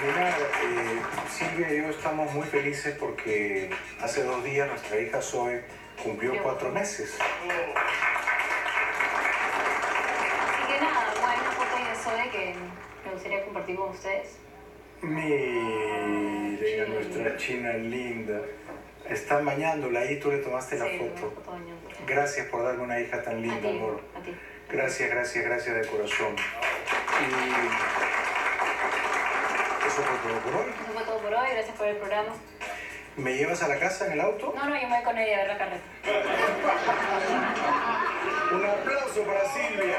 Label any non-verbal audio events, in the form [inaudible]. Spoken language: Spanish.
terminar, eh, Silvia y yo estamos muy felices porque hace dos días nuestra hija Zoe cumplió cuatro meses. Así que nada, igual una foto de Zoe que me gustaría compartir con ustedes. Miren a nuestra china linda. Está bañándola ahí, tú le tomaste la Sí, foto. Gracias por darme una hija tan A linda, ti, amor. a ti. Gracias, gracias, gracias de corazón. Y eso fue todo por hoy. Eso fue todo por hoy, gracias por el programa. ¿Me llevas a la casa en el auto? No, no, yo me voy con ella a ver la carreta. [laughs] Un aplauso para Silvia.